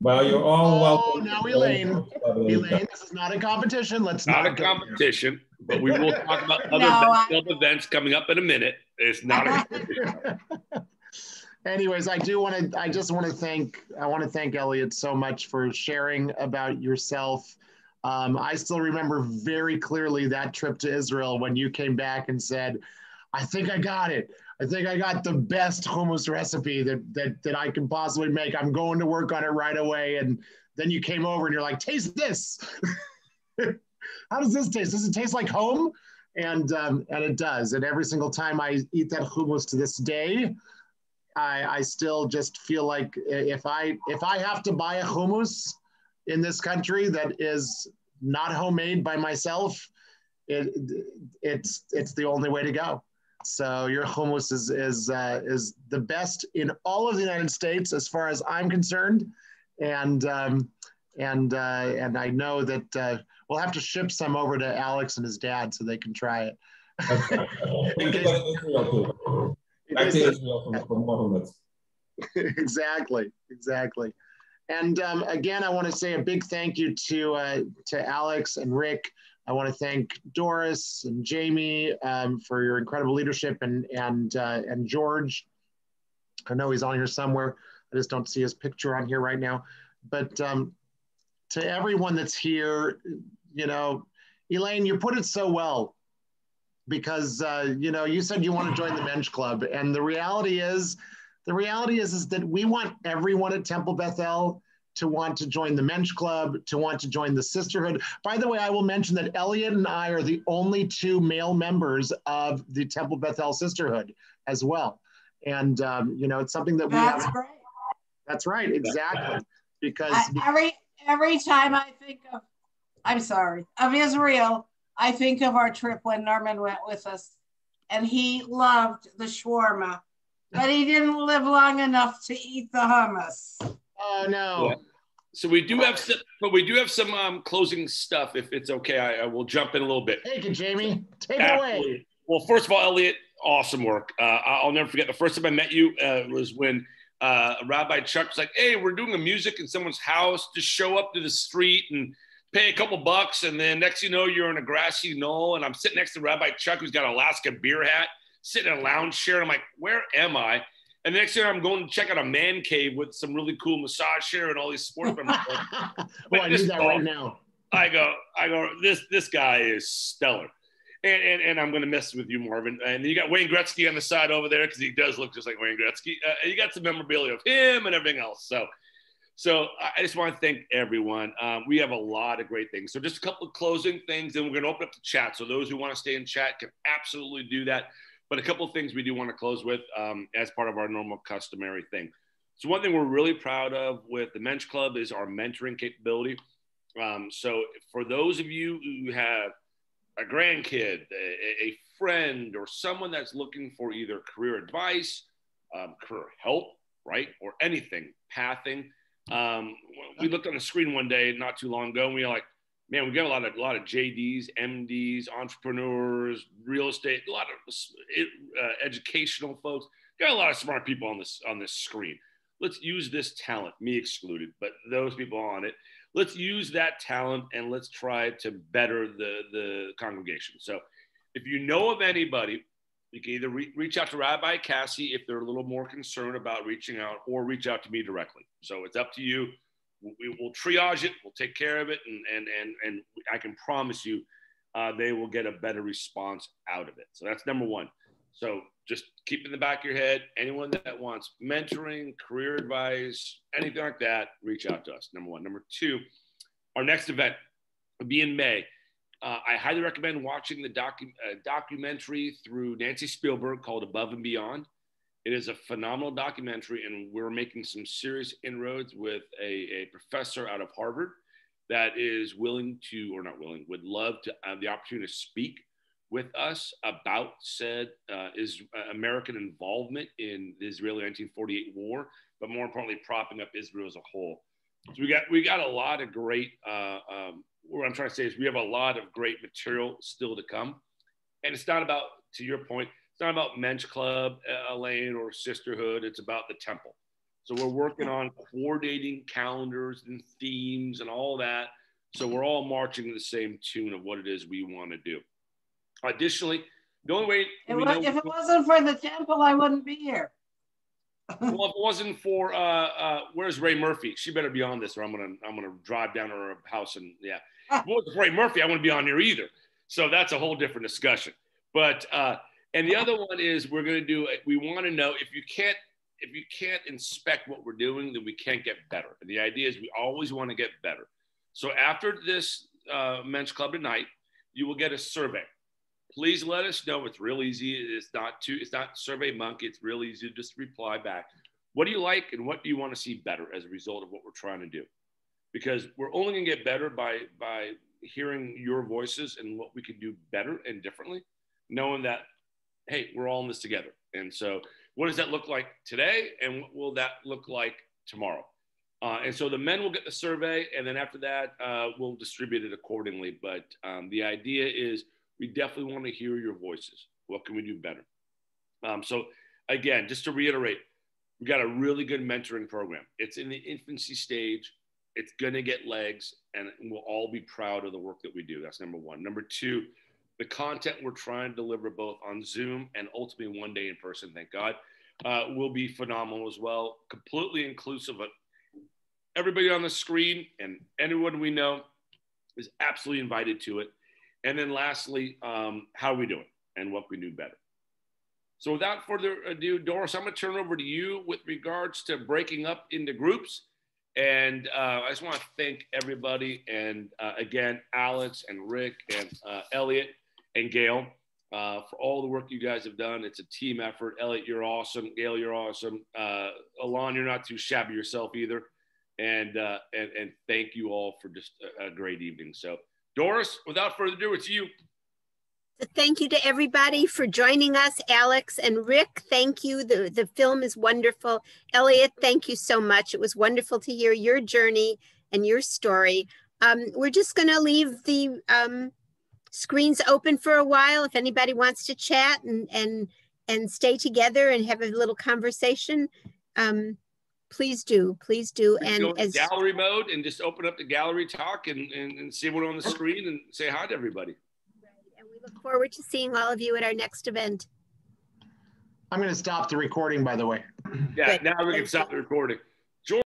K: Well, you're all
J: Oh,
K: welcome.
J: now Elaine, Elaine, this is not a competition. Let's
A: Not
J: not,
A: a
J: go there.
A: competition, but we will talk about *laughs* other
J: No, I-
A: events coming up in a minute. It's not a *laughs* competition.
J: Anyways, I do want to, I just want to thank, I want to thank Elliot so much for sharing about yourself. Um, I still remember very clearly that trip to Israel when you came back and said, I think I got it. I think I got the best hummus recipe that, that, that I can possibly make. I'm going to work on it right away. And then you came over and you're like, taste this. *laughs* How does this taste? Does it taste like home? And, um, and it does. And every single time I eat that hummus to this day, I, I still just feel like if I if I have to buy a hummus in this country that is not homemade by myself, it it's it's the only way to go. So your hummus is is uh, is the best in all of the United States as far as I'm concerned, and um, and uh, and I know that uh, we'll have to ship some over to Alex and his dad so they can try it.
K: We can go to Israel too. Back to Israel from, from Mohammed. *laughs*
J: exactly, exactly. And um, again, I want to say a big thank you to uh, to Alex and Rick. I want to thank Doris and Jamie um, for your incredible leadership, and and uh, and George. I know he's on here somewhere. I just don't see his picture on here right now. But um, to everyone that's here, you know, Elaine, you put it so well because uh, you know you said you want to join the men's club, and the reality is, the reality is is that we want everyone at Temple Beth El to want to join the Mensch club, to want to join the sisterhood. By the way, I will mention that Elliot and I are the only two male members of the Temple Beth El sisterhood as well, and um, you know it's something that we.
O: That's
J: have,
O: great.
J: That's right, exactly, because
O: I, every every time I think of, I'm sorry, of Israel, I think of our trip when Norman went with us, and he loved the shawarma, but he didn't live long enough to eat the hummus.
J: Oh no.
A: Yeah. So we do have some, but we do have some um, closing stuff. If it's okay, I, I will jump in a little bit.
J: Take it, Jamie. *laughs* Take it away.
A: Well, first of all, Elliot, awesome work. Uh, I'll never forget the first time I met you uh, was when uh, Rabbi Chuck was like, "Hey, we're doing a music in someone's house. Just show up to the street and pay a couple bucks, and then next you know, you're in a grassy knoll, and I'm sitting next to Rabbi Chuck, who's got an Alaska beer hat, sitting in a lounge chair. And I'm like, where am I? And the next year, I'm going to check out a man cave with some really cool massage chair and all these sports. *laughs*
J: Boy, I need that right now.
A: I go, I go. This this guy is stellar, and and, and I'm going to mess with you, Marvin. And you got Wayne Gretzky on the side over there because he does look just like Wayne Gretzky. Uh, you got some memorabilia of him and everything else. So, so I just want to thank everyone. Um, we have a lot of great things. So just a couple of closing things, and we're going to open up the chat. So those who want to stay in chat can absolutely do that. But a couple of things we do want to close with um, as part of our normal customary thing. So one thing we're really proud of with the Mensch Club is our mentoring capability. Um, so for those of you who have a grandkid, a, a friend, or someone that's looking for either career advice, um, career help, right, or anything, pathing. Um, we looked on the screen one day not too long ago, and we were like, man, we got a lot of a lot of JDs, MDs, entrepreneurs, real estate, a lot of uh, educational folks. Got a lot of smart people on this on this screen. Let's use this talent, me excluded, but those people on it. Let's use that talent and let's try to better the the congregation. So, if you know of anybody, you can either re- reach out to Rabbi Cassie if they're a little more concerned about reaching out, or reach out to me directly. So it's up to you we will triage it we'll take care of it and and and, and i can promise you uh, they will get a better response out of it. So that's number one. So just keep in the back of your head. Anyone that wants mentoring career advice anything like that reach out to us number one. Number two our next event will be in may. Uh, i highly recommend watching the docu- uh, documentary through nancy spielberg called above and beyond it is a phenomenal documentary, and we're making some serious inroads with a, a, professor out of Harvard that is willing to, or not willing, would love to have the opportunity to speak with us about said uh, is uh, American involvement in the Israeli 1948 war, but more importantly, propping up Israel as a whole. So we got we got a lot of great. Uh, um, what I'm trying to say is we have a lot of great material still to come, and it's not about, to your point, it's not about Mensch club, uh, Elaine, or sisterhood. It's about the temple. So we're working on coordinating calendars and themes and all that. So we're all marching to the same tune of what it is we want to do. Additionally, the only way
O: It
A: we
O: wa-
A: know-
O: if it wasn't for the temple, I wouldn't be here.
A: well, if it wasn't for uh, uh, where's Ray Murphy? She better be on this, or I'm gonna I'm gonna drive down to her house and yeah. *laughs* If it wasn't for Ray Murphy, I wouldn't be on here either. So that's a whole different discussion. But uh, and the other one is we're gonna do. We want to know if you can't if you can't inspect what we're doing, then we can't get better. And the idea is we always want to get better. So after this uh, Mensch club tonight, you will get a survey. Please let us know. It's real easy. It's not too. It's not Survey Monkey. It's real easy to just reply back. What do you like and what do you want to see better as a result of what we're trying to do? Because we're only going to get better by by hearing your voices and what we can do better and differently, knowing that hey, we're all in this together. And so, what does that look like today, and what will that look like tomorrow? Uh, and so the men will get the survey, and then after that, uh, we'll distribute it accordingly. But um, the idea is we definitely want to hear your voices. What can we do better? Um, so, again, just to reiterate, we got a really good mentoring program. It's in the infancy stage. It's going to get legs, and we'll all be proud of the work that we do. That's number one. Number two, the content we're trying to deliver both on Zoom and ultimately one day in person, thank God, uh, will be phenomenal as well. Completely inclusive of everybody on the screen and anyone we know is absolutely invited to it. And then lastly, um, how are we doing and what we do better. So without further ado, Doris, I'm going to turn over to you with regards to breaking up into groups. And uh, I just want to thank everybody. And uh, again, Alex and Rick and uh, Elliot and Gail uh, for all the work you guys have done. It's a team effort. Elliot, you're awesome. Gail, you're awesome. Uh, Alon, you're not too shabby yourself either. And, uh, and, and thank you all for just a, a great evening. So Doris, without further ado, it's you.
I: Thank you to everybody for joining us. Alex and Rick, thank you. The, the film is wonderful. Elliot, thank you so much. It was wonderful to hear your journey and your story. Um, we're just going to leave the um, screens open for a while. If anybody wants to chat and, and, and stay together and have a little conversation, um, please do. Please do.
A: Go
I: And
A: in
I: as
A: gallery mode and just open up the gallery talk and, and, and see what on the screen and say hi to everybody.
I: And we look forward to seeing all of you at our next event.
J: I'm going to stop the recording, by the way.
A: Yeah, now we can stop the recording.